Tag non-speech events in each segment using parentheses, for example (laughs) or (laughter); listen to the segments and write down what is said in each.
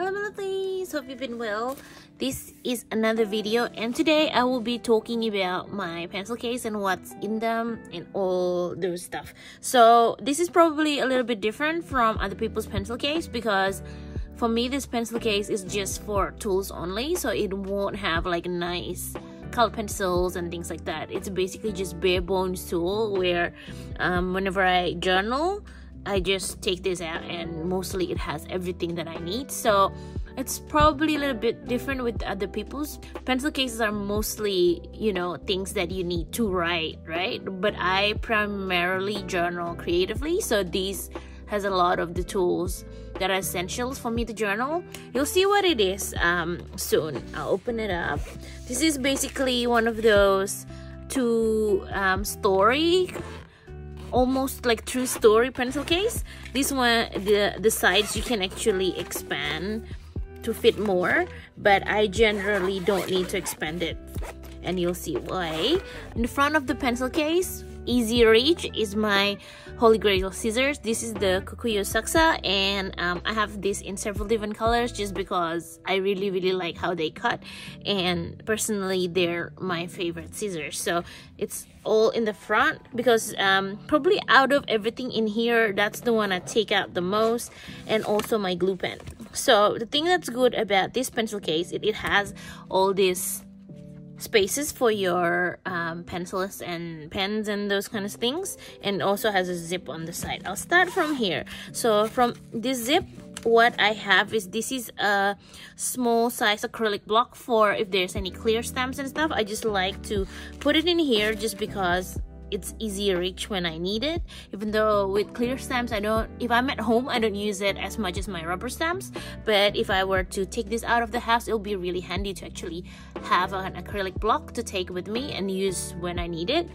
Hello lovelies, hope you've been well. This is another video and today I will be talking about my pencil case and what's in them and all those stuff. So this is probably a little bit different from other people's pencil case because for me this pencil case is just for tools only so it won't have like nice color pencils and things like that. It's basically just bare bones tool where um, whenever I journal I just take this out and mostly it has everything that I need. So it's probably a little bit different with other people's. Pencil cases are mostly you know things that you need to write right? But i primarily journal creatively. So these has a lot of the tools that are essentials for me to journal. You'll see what it is um, soon. I'll open it up. This is basically one of those two um, story almost like true story pencil case. This one the the sides you can actually expand to fit more but i generally don't need to expand it. And you'll see why. In front of the pencil case easy reach is my holy grail scissors. This is the kokuyo Saxa and um, i have this in several different colors just because i really really like how they cut and personally they're my favorite scissors. So it's all in the front because um, probably out of everything in here that's the one i take out the most and also my glue pen. So the thing that's good about this pencil case it, it has all this spaces for your um, pencils and pens and those kind of things and also has a zip on the side. I'll start from here. So from this zip what I have is this is a small size acrylic block for if there's any clear stamps and stuff. I just like to put it in here just because it's easier reach when I need it even though with clear stamps I don't if I'm at home I don't use it as much as my rubber stamps but if I were to take this out of the house it'll be really handy to actually have an acrylic block to take with me and use when I need it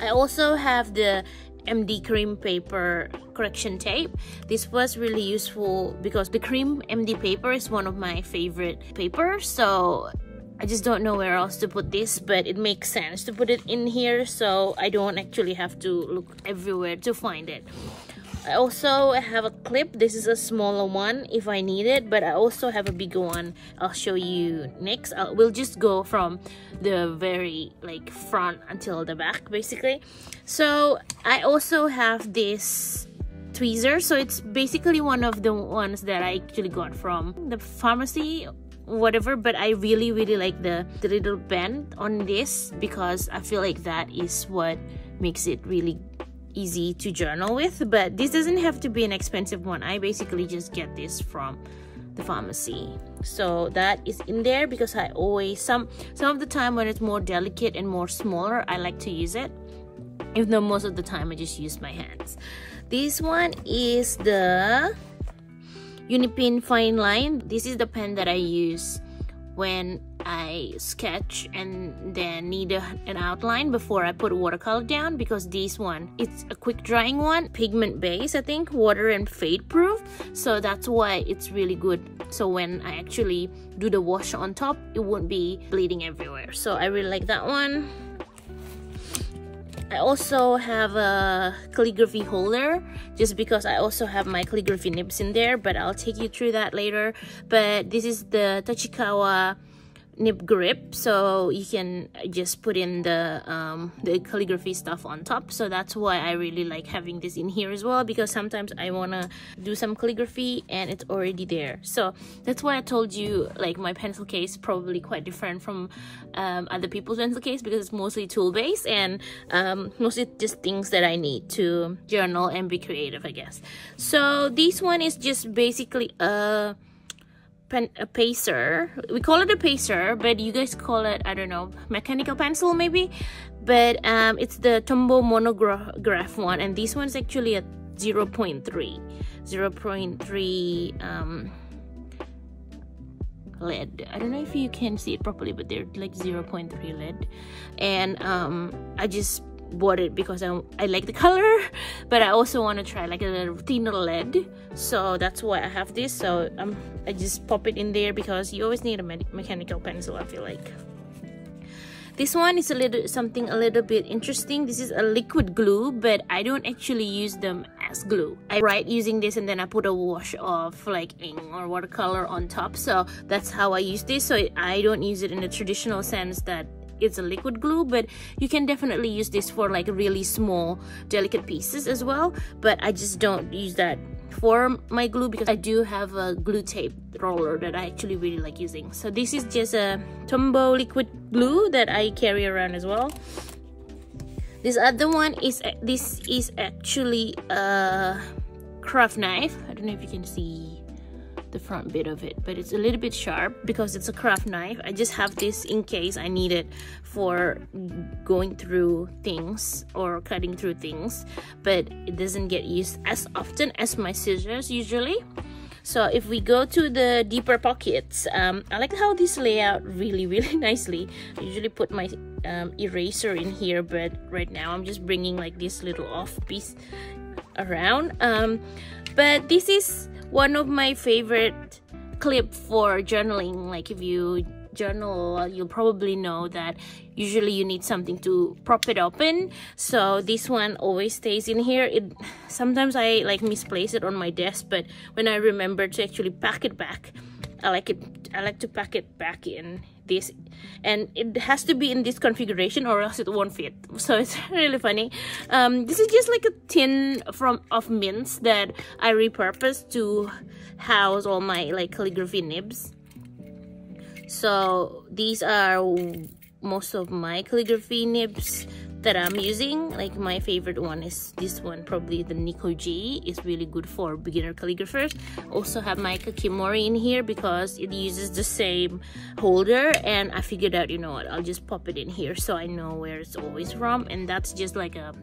I also have the MD cream paper correction tape. This was really useful because the cream MD paper is one of my favorite papers. So I just don't know where else to put this, but it makes sense to put it in here so I don't actually have to look everywhere to find it. I also have a clip. This is a smaller one if I need it, but I also have a bigger one. I'll show you next. I'll, we'll just go from the very like front until the back basically. So I also have this tweezer. So it's basically one of the ones that I actually got from the pharmacy whatever but i really really like the, the little bend on this because i feel like that is what makes it really easy to journal with. But this doesn't have to be an expensive one. I basically just get this from the pharmacy. So that is in there because i always some some of the time when it's more delicate and more smaller i like to use it. Even though most of the time i just use my hands. This one is the Unipin Fine Line. This is the pen that I use when I sketch and then need a, an outline before I put watercolor down because this one it's a quick drying one pigment base I think water and fade proof. So that's why it's really good. So when I actually do the wash on top it won't be bleeding everywhere. So I really like that one I also have a calligraphy holder just because I also have my calligraphy nibs in there but I'll take you through that later. But this is the Tachikawa nib grip so you can just put in the um, the calligraphy stuff on top. So that's why I really like having this in here as well because sometimes I want to do some calligraphy and it's already there. So that's why I told you like my pencil case probably quite different from um, other people's pencil case because it's mostly tool based and um, mostly just things that I need to journal and be creative I guess. So this one is just basically a pen, a pacer. We call it a pacer, but you guys call it, I don't know, mechanical pencil maybe. But um, it's the Tombow monograph one, and this one's actually a 0 0.3. 0 0.3 um, lead. I don't know if you can see it properly, but they're like 0 0.3 lead. And um, I just bought it because I, I like the color but I also want to try like a thinner lead so that's why I have this so um, I just pop it in there because you always need a me mechanical pencil I feel like this one is a little something a little bit interesting this is a liquid glue but I don't actually use them as glue. I write using this and then I put a wash of like ink or watercolor on top. So that's how I use this. So I don't use it in the traditional sense that it's a liquid glue but you can definitely use this for like really small delicate pieces as well. But I just don't use that for my glue because I do have a glue tape roller that I actually really like using. So this is just a Tombow liquid glue that I carry around as well. This other one is this is actually a craft knife. I don't know if you can see the front bit of it but it's a little bit sharp because it's a craft knife. I just have this in case I need it for going through things or cutting through things but it doesn't get used as often as my scissors usually. So if we go to the deeper pockets um, I like how this layout really really (laughs) nicely. I usually put my um, eraser in here but right now I'm just bringing like this little off piece around. Um, but this is one of my favorite clip for journaling. Like if you journal you'll probably know that usually you need something to prop it open. So this one always stays in here. It sometimes i like misplace it on my desk but when i remember to actually pack it back i like it i like to pack it back in this and it has to be in this configuration or else it won't fit. (laughs) So it's really funny. Um, this is just like a tin from of mints that i repurposed to house all my like calligraphy nibs. So these are most of my calligraphy nibs that I'm using like my favorite one is this one probably the Nikko G. Is really good for beginner calligraphers. Also have my Kakimori in here because it uses the same holder and I figured out you know what I'll just pop it in here so I know where it's always from. And that's just like a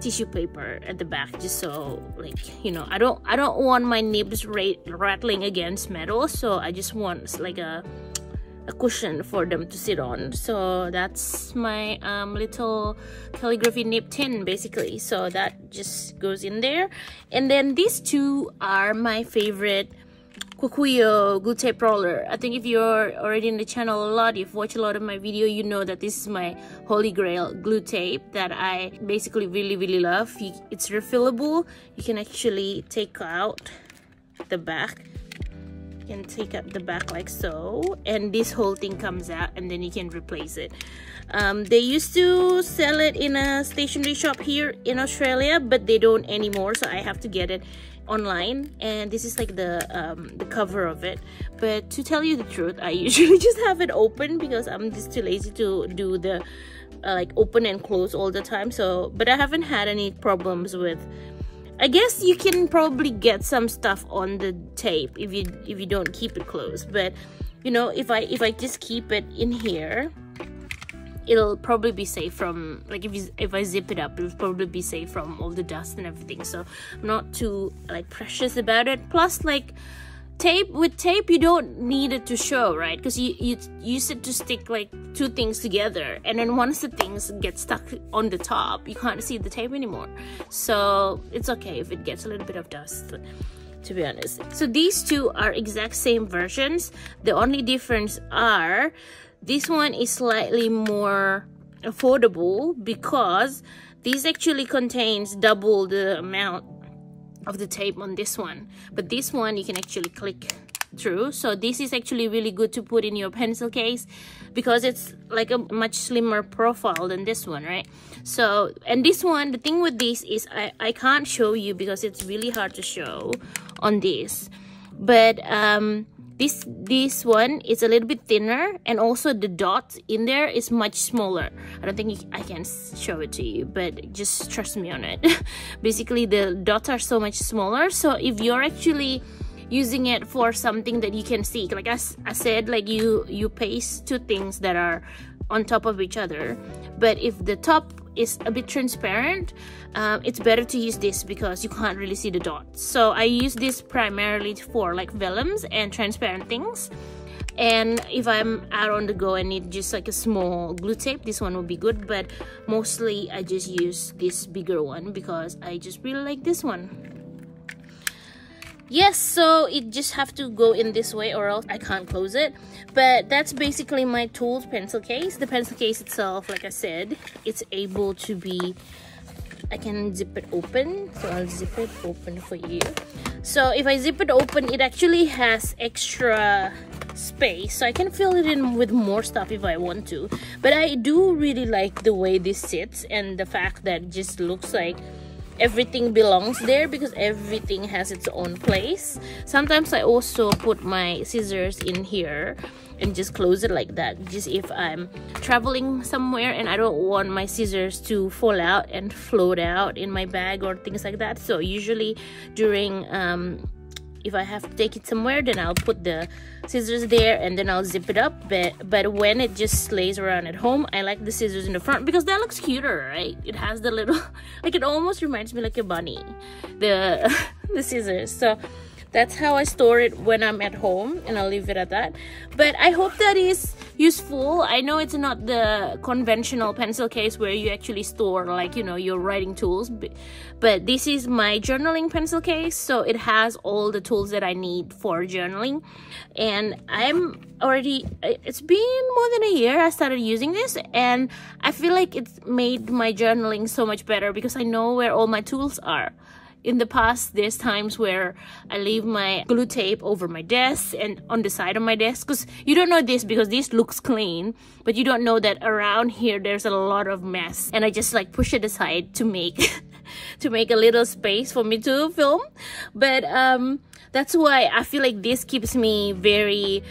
tissue paper at the back just so like you know I don't I don't want my nibs rattling against metal. So I just want like a a cushion for them to sit on so that's my um, little calligraphy nib tin basically so that just goes in there and then these two are my favorite Kokuyo glue tape roller. I think if you're already in the channel a lot, you've watched a lot of my video, you know that this is my holy grail glue tape that I basically really really love. It's refillable. You can actually take out the back you can take up the back like so and this whole thing comes out and then you can replace it. Um, they used to sell it in a stationery shop here in Australia but they don't anymore so I have to get it online and this is like the um, the cover of it. But to tell you the truth I (laughs) usually just have it open because I'm just too lazy to do the uh, like open and close all the time so but I haven't had any problems with I guess you can probably get some stuff on the tape if you if you don't keep it closed but you know if I if I just keep it in here it'll probably be safe from like if you if I zip it up it'll probably be safe from all the dust and everything so I'm not too like precious about it. Plus like tape with tape you don't need it to show right? Because you, you use it to stick like two things together and then once the things get stuck on the top you can't see the tape anymore. So it's okay if it gets a little bit of dust to be honest. So these two are exact same versions. The only difference are this one is slightly more affordable because this actually contains double the amount of the tape on this one. But this one you can actually click through. So this is actually really good to put in your pencil case because it's like a much slimmer profile than this one right? So and this one the thing with this is I, I can't show you because it's really hard to show on this. But um this this one is a little bit thinner and also the dot in there is much smaller. I don't think i can show it to you but just trust me on it. (laughs) Basically the dots are so much smaller. So if you're actually using it for something that you can see like I, I said like you you paste two things that are on top of each other. But if the top is a bit transparent um, it's better to use this because you can't really see the dots. So I use this primarily for like vellums and transparent things. And if I'm out on the go and need just like a small glue tape. This one will be good but mostly I just use this bigger one because I just really like this one yes so it just have to go in this way or else I can't close it. But that's basically my tools pencil case. The pencil case itself like I said it's able to be I can zip it open. So I'll zip it open for you. So if I zip it open it actually has extra space. So I can fill it in with more stuff if I want to. But I do really like the way this sits and the fact that it just looks like everything belongs there because everything has its own place. Sometimes I also put my scissors in here and just close it like that. Just if I'm traveling somewhere and I don't want my scissors to fall out and float out in my bag or things like that. So usually during um, if I have to take it somewhere then I'll put the scissors there and then I'll zip it up. But but when it just lays around at home I like the scissors in the front because that looks cuter right? It has the little (laughs) like it almost reminds me like a bunny the (laughs) the scissors. So that's how I store it when I'm at home and I'll leave it at that. But I hope that is useful. I know it's not the conventional pencil case where you actually store like you know your writing tools but this is my journaling pencil case so it has all the tools that I need for journaling. And I'm already it's been more than a year I started using this and I feel like it's made my journaling so much better because I know where all my tools are in the past there's times where i leave my glue tape over my desk and on the side of my desk because you don't know this because this looks clean but you don't know that around here there's a lot of mess. And i just like push it aside to make (laughs) to make a little space for me to film. But um that's why i feel like this keeps me very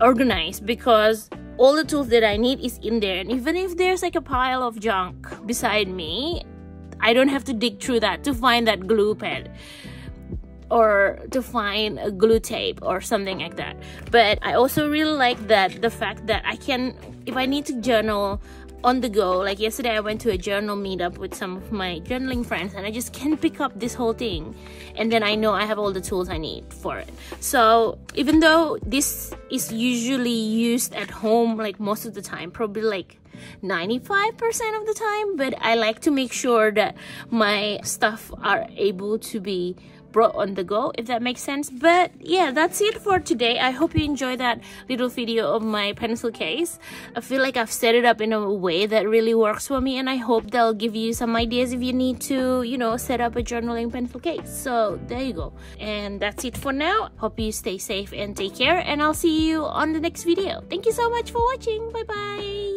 organized because all the tools that I need is in there. And even if there's like a pile of junk beside me I don't have to dig through that to find that glue pen or to find a glue tape or something like that. But I also really like that the fact that I can, if I need to journal on the go, like yesterday I went to a journal meetup with some of my journaling friends and I just can pick up this whole thing and then I know I have all the tools I need for it. So even though this is usually used at home like most of the time, probably like 95% of the time but I like to make sure that my stuff are able to be brought on the go if that makes sense. But yeah that's it for today. I hope you enjoy that little video of my pencil case. I feel like i've set it up in a way that really works for me and i hope that'll give you some ideas if you need to you know set up a journaling pencil case. So there you go. And that's it for now. Hope you stay safe and take care and i'll see you on the next video. Thank you so much for watching. Bye bye